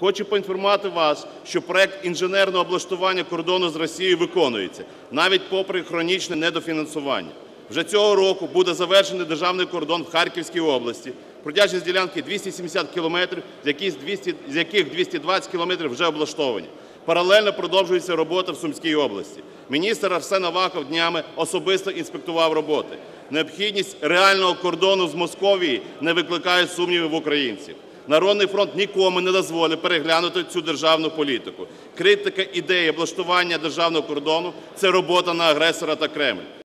Хочу поінформувати вас, що проект інженерного облаштування кордону з Росією виконується, навіть попри хронічне недофінансування. Вже цього року буде завершений державний кордон в Харківській області. Протяжність ділянки 270 кілометрів, з яких 200 з яких 220 кілометрів вже облаштовані. Паралельно продовжується робота в Сумській області. Міністр Арсен Аваков днями особисто інспектував роботи. Необхідність реального кордону з Московією не викликає сумнівів українців. "Народний фронт" нікому не дозволить переглянути цю державну політику. Критика ідеї облаштування державного кордону – це робота на агресора та Кремль.